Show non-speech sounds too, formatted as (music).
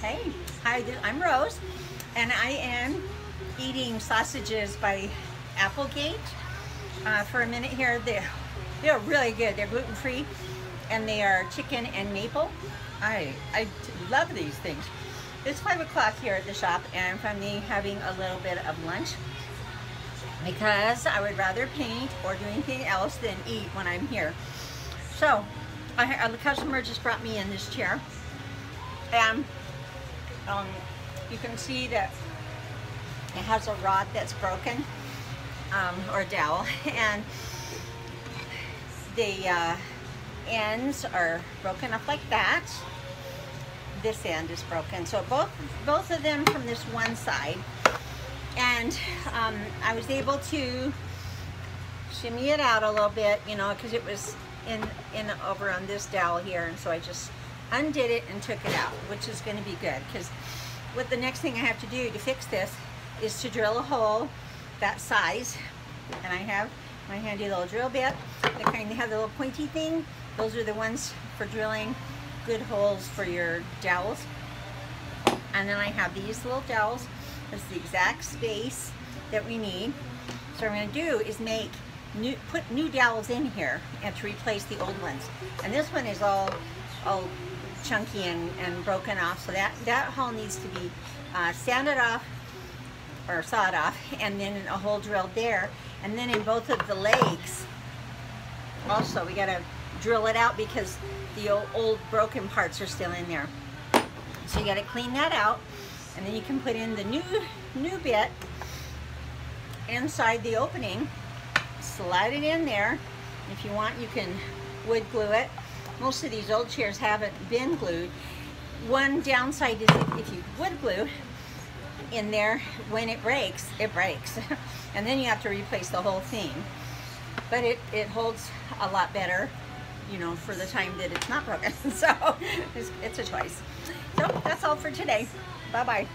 Hey, hi, I'm Rose, and I am eating sausages by Applegate. Uh, for a minute here, they're, they're really good. They're gluten-free, and they are chicken and maple. I, I love these things. It's 5 o'clock here at the shop, and I'm finally having a little bit of lunch because I would rather paint or do anything else than eat when I'm here. So, I, the customer just brought me in this chair, and um, you can see that it has a rod that's broken um, or dowel (laughs) and the uh, ends are broken up like that. This end is broken. So both both of them from this one side. And um, I was able to shimmy it out a little bit you know because it was in in over on this dowel here. And so I just undid it and took it out, which is going to be good because what the next thing I have to do to fix this is to drill a hole that size. And I have my handy little drill bit. They kind of have the little pointy thing. Those are the ones for drilling good holes for your dowels. And then I have these little dowels. That's the exact space that we need. So what I'm going to do is make new, put new dowels in here and to replace the old ones. And this one is all, all chunky and, and broken off. So that, that hole needs to be uh, sanded off or sawed off and then a hole drilled there. And then in both of the legs, also we gotta drill it out because the old, old broken parts are still in there. So you gotta clean that out and then you can put in the new, new bit inside the opening, slide it in there. If you want, you can wood glue it most of these old chairs haven't been glued. One downside is if you wood glue in there, when it breaks, it breaks. (laughs) and then you have to replace the whole thing. But it, it holds a lot better, you know, for the time that it's not broken. (laughs) so it's, it's a choice. So that's all for today. Bye-bye.